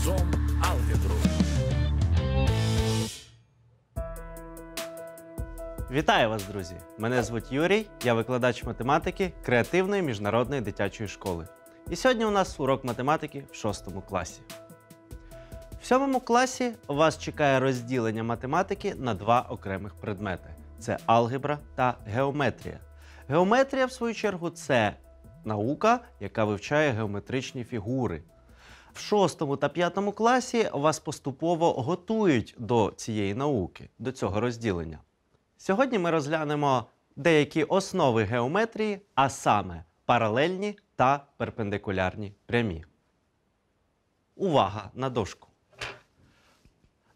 разом алгебру. Вітаю вас, друзі! Мене звуть Юрій, я викладач математики креативної міжнародної дитячої школи. І сьогодні у нас урок математики в 6 класі. В 7 класі вас чекає розділення математики на два окремих предмети: це алгебра та геометрія. Геометрія, в свою чергу, це наука, яка вивчає геометричні фігури. В 6 та 5 класі вас поступово готують до цієї науки, до цього розділення. Сьогодні ми розглянемо деякі основи геометрії, а саме паралельні та перпендикулярні прямі. Увага на дошку.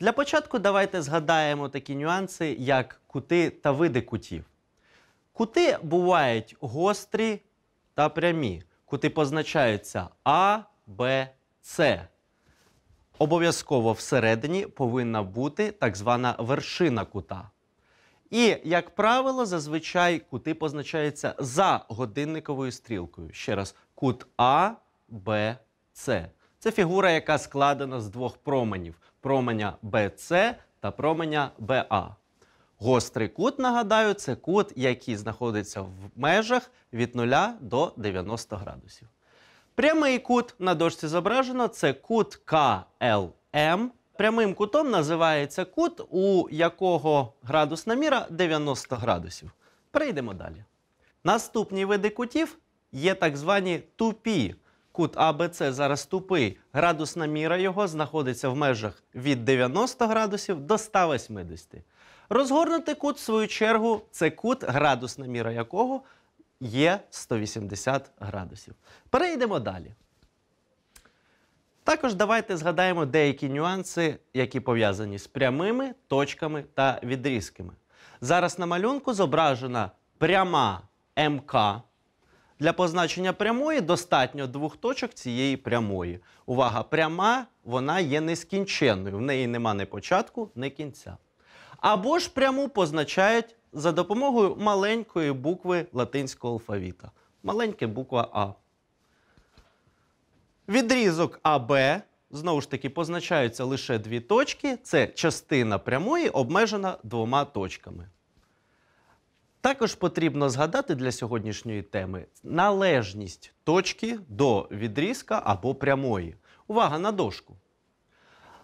Для початку давайте згадаємо такі нюанси, як кути та види кутів. Кути бувають гострі та прямі. Кути позначаються А, Б, С. Обов'язково всередині повинна бути так звана вершина кута. І, як правило, зазвичай кути позначаються за годинниковою стрілкою. Ще раз, кут А, Б, С. Це фігура, яка складена з двох променів: променя BC та променя БА. Гострий кут, нагадаю, це кут, який знаходиться в межах від 0 до 90 градусів. Прямий кут на дошці зображено це кут КЛМ. Прямим кутом називається кут, у якого градусна міра 90 градусів. Перейдемо далі. Наступні види кутів є так звані тупі. Кут АБЦ зараз тупий. Градусна міра його знаходиться в межах від 90 градусів до 180. Розгорнутий кут, в свою чергу, це кут, градусна міра якого є 180 градусів. Перейдемо далі. Також давайте згадаємо деякі нюанси, які пов'язані з прямими, точками та відрізками. Зараз на малюнку зображена пряма МК. Для позначення прямої достатньо двох точок цієї прямої. Увага, пряма вона є нескінченною. В неї нема ні початку, ні кінця. Або ж пряму позначають за допомогою маленької букви латинського алфавіта. Маленька буква А. Відрізок АБ, знову ж таки, позначаються лише дві точки. Це частина прямої, обмежена двома точками. Також потрібно згадати для сьогоднішньої теми належність точки до відрізка або прямої. Увага на дошку.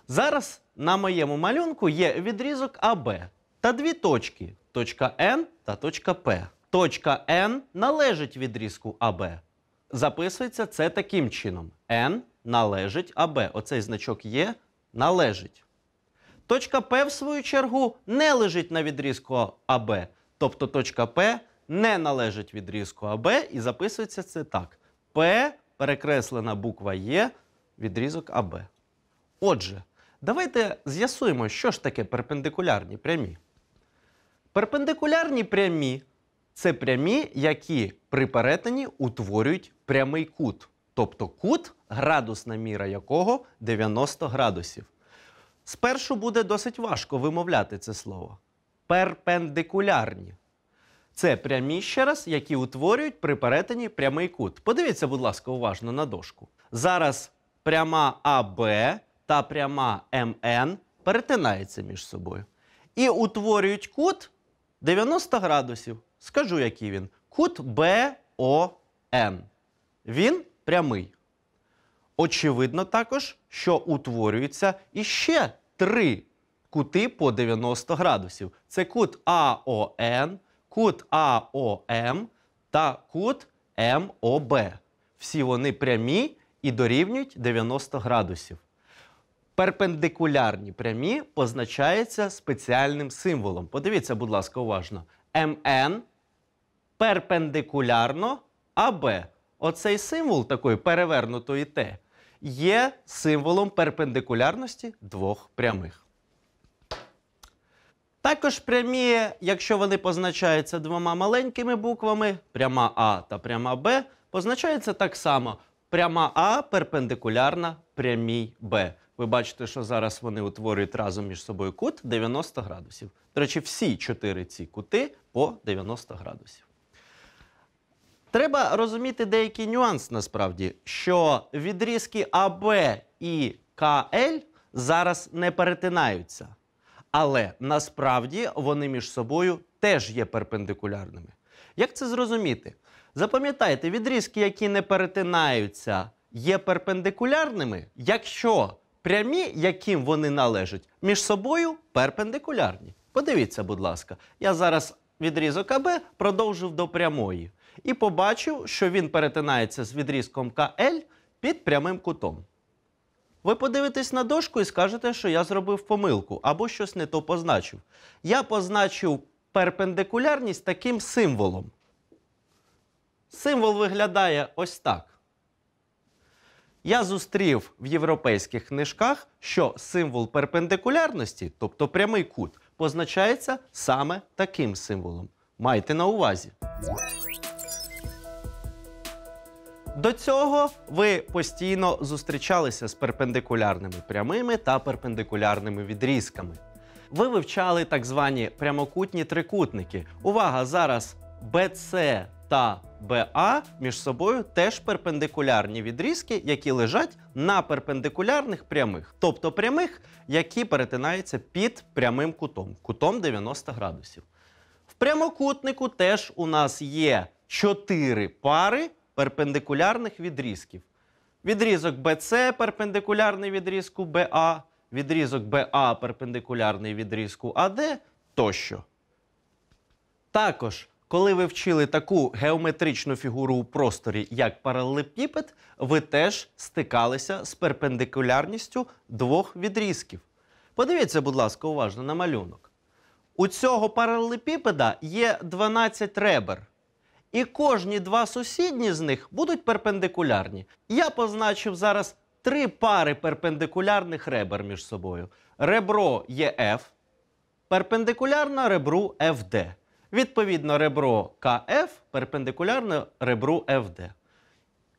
Зараз на моєму малюнку є відрізок АБ та дві точки точка Н та точка П. Точка Н належить відрізку АБ. Записується це таким чином: N належить АБ. Оцей значок є належить. Точка П, в свою чергу, не лежить на відрізку АБ. Тобто точка П не належить відрізку АБ і записується це так. П перекреслена буква Є, відрізок АБ. Отже, давайте з'ясуємо, що ж таке перпендикулярні прямі. Перпендикулярні прямі це прямі, які при перетині утворюють прямий кут. Тобто кут, градусна міра якого 90 градусів. Спершу буде досить важко вимовляти це слово. Перпендикулярні. Це прямі ще раз, які утворюють при перетині прямий кут. Подивіться, будь ласка, уважно на дошку. Зараз пряма АБ та пряма МН перетинаються між собою. І утворюють кут 90 градусів. Скажу, який він. Кут БОН. Він прямий. Очевидно також, що утворюються іще три кути по 90 градусів. Це кут АОН, кут АОМ та кут МОБ. Всі вони прямі і дорівнюють 90 градусів. Перпендикулярні прямі позначаються спеціальним символом. Подивіться, будь ласка, уважно. МН перпендикулярно АБ. Оцей символ такої перевернутої Т є символом перпендикулярності двох прямих. Також прямі, якщо вони позначаються двома маленькими буквами, пряма А та пряма Б, позначаються так само пряма А перпендикулярна прямій Б. Ви бачите, що зараз вони утворюють разом між собою кут 90 градусів. До речі, всі чотири ці кути по 90 градусів. Треба розуміти деякий нюанс насправді, що відрізки АБ і КЛ зараз не перетинаються. Але насправді вони між собою теж є перпендикулярними. Як це зрозуміти? Запам'ятайте, відрізки, які не перетинаються, є перпендикулярними, якщо прямі, яким вони належать, між собою перпендикулярні. Подивіться, будь ласка, я зараз відрізок АБ продовжив до прямої і побачив, що він перетинається з відрізком КЛ під прямим кутом. Ви подивитесь на дошку і скажете, що я зробив помилку або щось не то позначив. Я позначив перпендикулярність таким символом. Символ виглядає ось так. Я зустрів в європейських книжках, що символ перпендикулярності, тобто прямий кут, позначається саме таким символом. Майте на увазі. До цього ви постійно зустрічалися з перпендикулярними прямими та перпендикулярними відрізками. Ви вивчали так звані прямокутні трикутники. Увага! Зараз BC та BA між собою теж перпендикулярні відрізки, які лежать на перпендикулярних прямих, тобто прямих, які перетинаються під прямим кутом, кутом 90 градусів. В прямокутнику теж у нас є чотири пари перпендикулярних відрізків. Відрізок BC перпендикулярний відрізку BA, відрізок BA перпендикулярний відрізку AD тощо. Також, коли ви вчили таку геометричну фігуру у просторі, як паралелепіпед, ви теж стикалися з перпендикулярністю двох відрізків. Подивіться, будь ласка, уважно на малюнок. У цього паралелепіпеда є 12 ребер. І кожні два сусідні з них будуть перпендикулярні. Я позначив зараз три пари перпендикулярних ребер між собою. Ребро ЄФ перпендикулярно ребру FD. Відповідно, ребро КФ перпендикулярно ребру FD.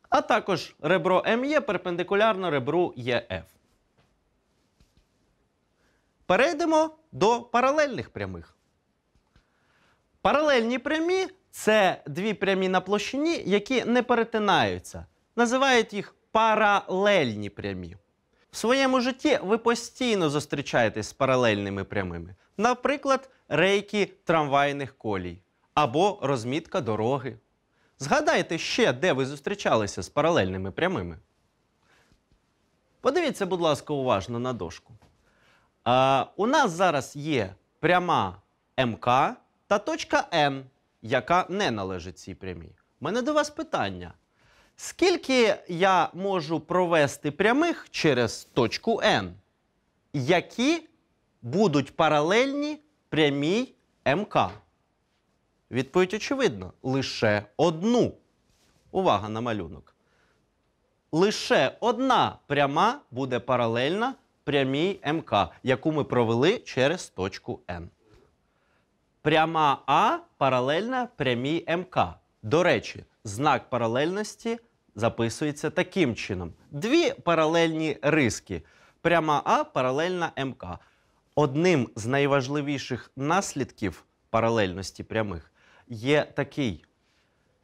А також ребро МЄ перпендикулярно ребру ЄФ. Перейдемо до паралельних прямих. Паралельні прямі це дві прямі на площині, які не перетинаються. Називають їх паралельні прямі. Своєму житті ви постійно зустрічаєтесь з паралельними прямими. Наприклад, рейки трамвайних колій або розмітка дороги. Згадайте ще, де ви зустрічалися з паралельними прямими. Подивіться, будь ласка, уважно на дошку. А, у нас зараз є пряма МК та точка Н, яка не належить цій прямій. У мене до вас питання. Скільки я можу провести прямих через точку N, які будуть паралельні прямій МК? Відповідь очевидно: лише одну. Увага на малюнок. Лише одна пряма буде паралельна прямій МК, яку ми провели через точку N. Пряма А паралельна прямій МК. До речі, знак паралельності записується таким чином: дві паралельні риски. Пряма А паралельна МК. Одним з найважливіших наслідків паралельності прямих є такий: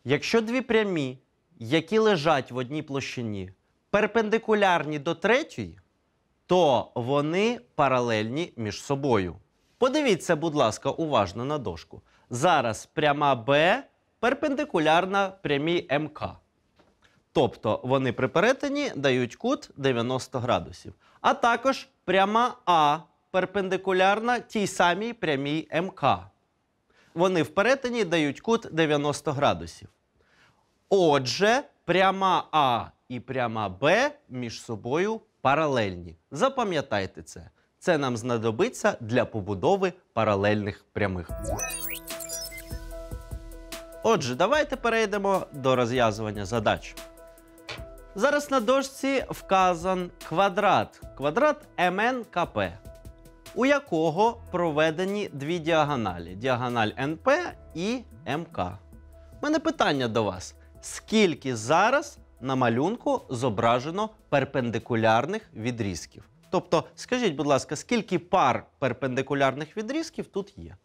якщо дві прямі, які лежать в одній площині, перпендикулярні до третьої, то вони паралельні між собою. Подивіться, будь ласка, уважно на дошку. Зараз пряма Б перпендикулярна прямій МК. Тобто вони при перетині дають кут 90 градусів. А також пряма А перпендикулярна тій самій прямій МК. Вони в перетині дають кут 90 градусів. Отже, пряма А і пряма Б між собою паралельні. Запам'ятайте це. Це нам знадобиться для побудови паралельних прямих. Отже, давайте перейдемо до розв'язування задач. Зараз на дошці вказан квадрат, квадрат МНКП, у якого проведені дві діагоналі: діагональ НП і МК. У мене питання до вас: скільки зараз на малюнку зображено перпендикулярних відрізків. Тобто, скажіть, будь ласка, скільки пар перпендикулярних відрізків тут є?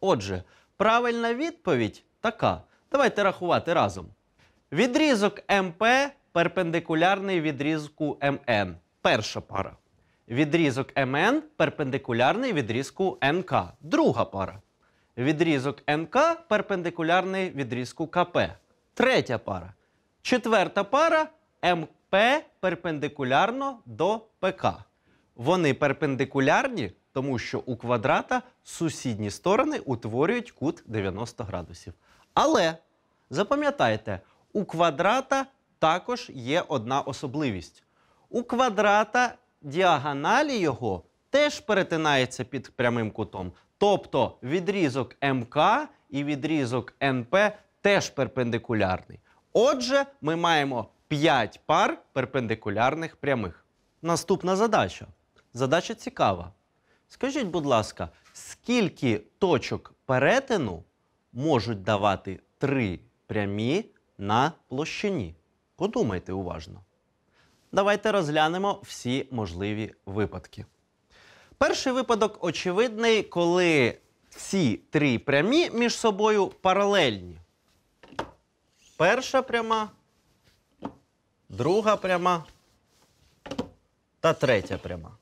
Отже, правильна відповідь така. Давайте рахувати разом. Відрізок МП перпендикулярний відрізку МН. Перша пара. Відрізок МН перпендикулярний відрізку НК. Друга пара. Відрізок НК перпендикулярний відрізку КП. Третя пара. Четверта пара МП перпендикулярно до ПК. Вони перпендикулярні, тому що у квадрата сусідні сторони утворюють кут 90 градусів. Але запам'ятайте, у квадрата також є одна особливість. У квадрата діагоналі його теж перетинається під прямим кутом. Тобто відрізок МК і відрізок НП теж перпендикулярний. Отже, ми маємо 5 пар перпендикулярних прямих. Наступна задача. Задача цікава. Скажіть, будь ласка, скільки точок перетину можуть давати три прямі на площині? Подумайте уважно. Давайте розглянемо всі можливі випадки. Перший випадок очевидний, коли ці три прямі між собою паралельні. Перша пряма, друга пряма та третя пряма.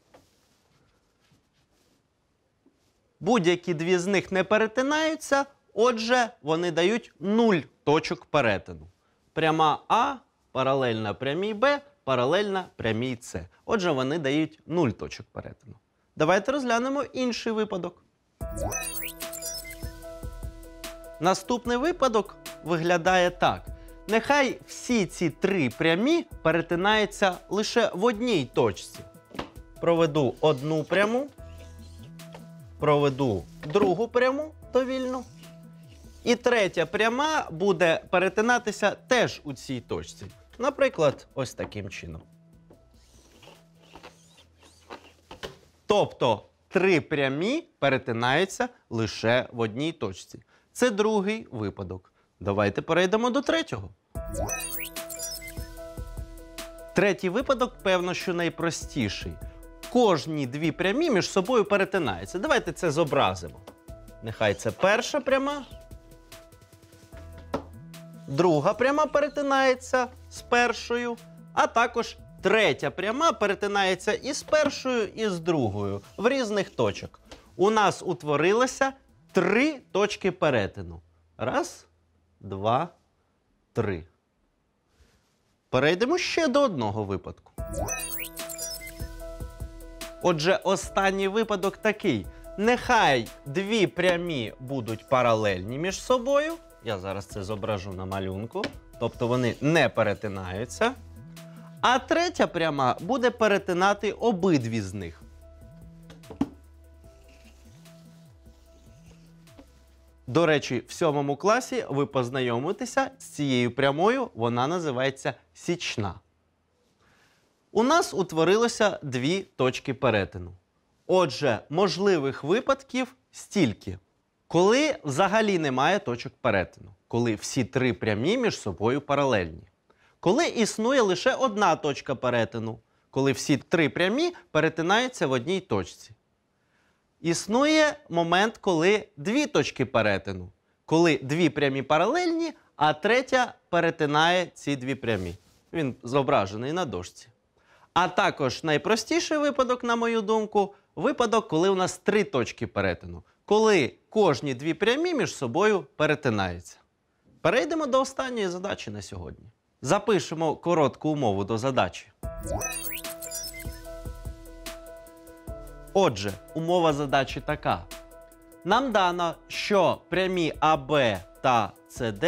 Будь-які дві з них не перетинаються, отже, вони дають нуль точок перетину. Пряма А паралельна прямій Б, паралельна прямій С. Отже, вони дають нуль точок перетину. Давайте розглянемо інший випадок. Наступний випадок виглядає так. Нехай всі ці три прямі перетинаються лише в одній точці. Проведу одну пряму, проведу другу пряму довільну. І третя пряма буде перетинатися теж у цій точці. Наприклад, ось таким чином. Тобто три прямі перетинаються лише в одній точці. Це другий випадок. Давайте перейдемо до третього. Третій випадок, певно, що найпростіший. Кожні дві прямі між собою перетинаються. Давайте це зобразимо. Нехай це перша пряма. Друга пряма перетинається з першою, а також третя пряма перетинається і з першою, і з другою в різних точок. У нас утворилося три точки перетину. Раз, два, три. Перейдемо ще до одного випадку. Отже, останній випадок такий. Нехай дві прямі будуть паралельні між собою. Я зараз це зображу на малюнку. Тобто вони не перетинаються. А третя пряма буде перетинати обидві з них. До речі, в сьомому класі ви познайомитеся з цією прямою, вона називається січна. У нас утворилося дві точки перетину. Отже, можливих випадків стільки. Коли взагалі немає точок перетину, коли всі три прямі між собою паралельні. Коли існує лише одна точка перетину, коли всі три прямі перетинаються в одній точці. Існує момент, коли дві точки перетину, коли дві прямі паралельні, а третя перетинає ці дві прямі. Він зображений на дошці. А також найпростіший випадок, на мою думку, випадок, коли у нас три точки перетину, коли кожні дві прямі між собою перетинаються. Перейдемо до останньої задачі на сьогодні. Запишемо коротку умову до задачі. Отже, умова задачі така. Нам дано, що прямі АБ та СД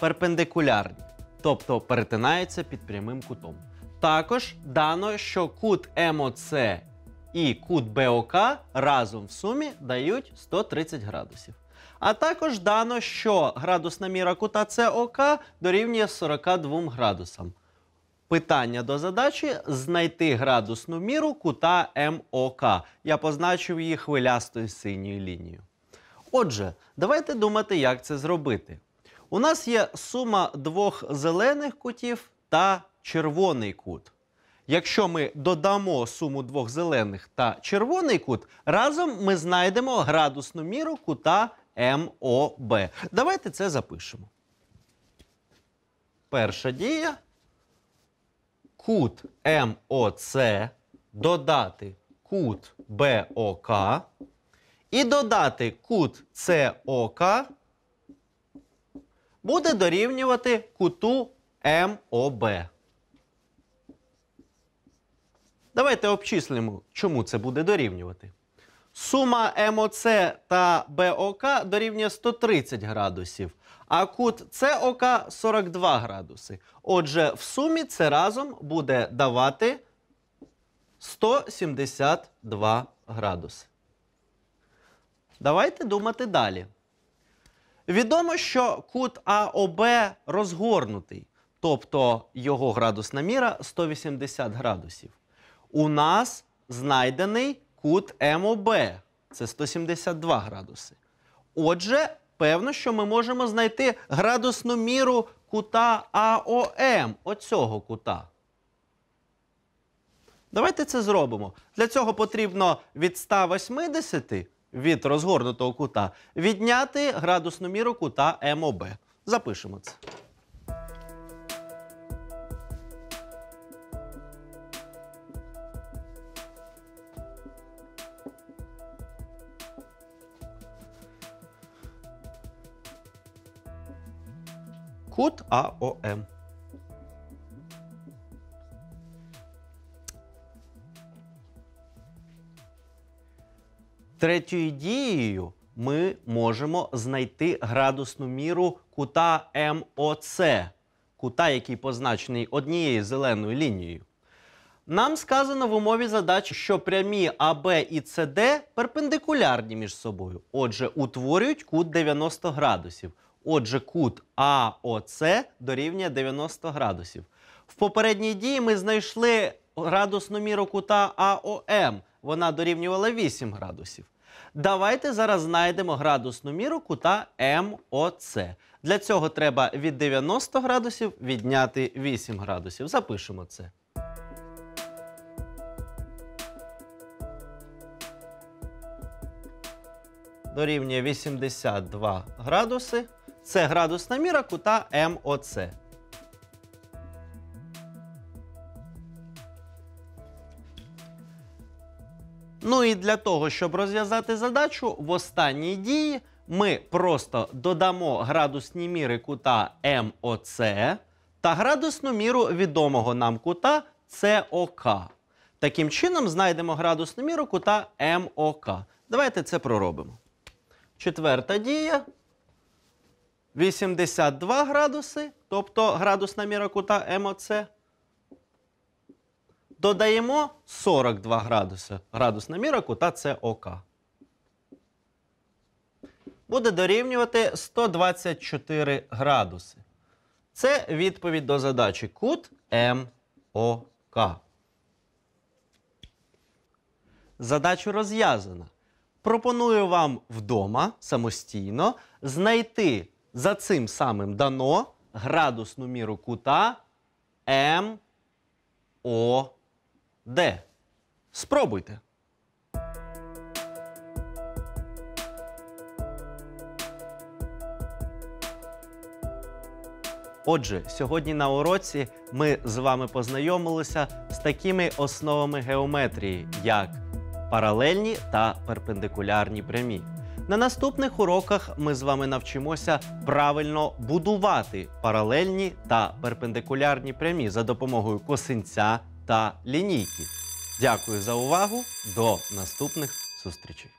перпендикулярні, тобто перетинаються під прямим кутом. Також дано, що кут МОЦ і кут БОК разом в сумі дають 130 градусів. А також дано, що градусна міра кута СОК дорівнює 42 градусам. Питання до задачі знайти градусну міру кута МОК. Я позначив її хвилястою синьою лінією. Отже, давайте думати, як це зробити. У нас є сума двох зелених кутів та червоний кут. Якщо ми додамо суму двох зелених та червоний кут, разом ми знайдемо градусну міру кута МОБ. Давайте це запишемо. Перша дія. Кут МОЦ додати кут БОК і додати кут СОК буде дорівнювати куту МОБ. Давайте обчислимо, чому це буде дорівнювати. Сума МОЦ та БОК дорівнює 130 градусів, а кут СОК 42 градуси. Отже, в сумі це разом буде давати 172 градуси. Давайте думати далі. Відомо, що кут АОБ розгорнутий, тобто його градусна міра 180 градусів. У нас знайдений кут МОБ це 172 градуси. Отже, певно, що ми можемо знайти градусну міру кута АОМ, оцього кута. Давайте це зробимо. Для цього потрібно від 180 від розгорнутого кута відняти градусну міру кута МОБ. Запишемо це. Кут АОМ. Третьою дією ми можемо знайти градусну міру кута МОЦ, кута, який позначений однією зеленою лінією. Нам сказано в умові задачі, що прямі АБ і СД перпендикулярні між собою. Отже, утворюють кут 90 градусів. Отже, кут АОЦ дорівнює 90 градусів. В попередній дії ми знайшли градусну міру кута АОМ. Вона дорівнювала 8 градусів. Давайте зараз знайдемо градусну міру кута МОЦ. Для цього треба від 90 градусів відняти 8 градусів. Запишемо це. Дорівнює 82 градуси. Це градусна міра кута МОЦ. Ну і для того, щоб розв'язати задачу, в останній дії ми просто додамо градусні міри кута МОЦ та градусну міру відомого нам кута СОК. Таким чином знайдемо градусну міру кута МОК. Давайте це проробимо. Четверта дія. 82 градуси, тобто градусна міра кута МОЦ. Додаємо 42 градуси. Градусна міра кута СОК. Буде дорівнювати 124 градуси. Це відповідь до задачі кут МОК. Задачу розв'язана. Пропоную вам вдома самостійно знайти за цим самим дано градусну міру кута МОД. Спробуйте. Отже, сьогодні на уроці ми з вами познайомилися з такими основами геометрії, як паралельні та перпендикулярні прямі. На наступних уроках ми з вами навчимося правильно будувати паралельні та перпендикулярні прямі за допомогою косинця та лінійки. Дякую за увагу. До наступних зустрічей.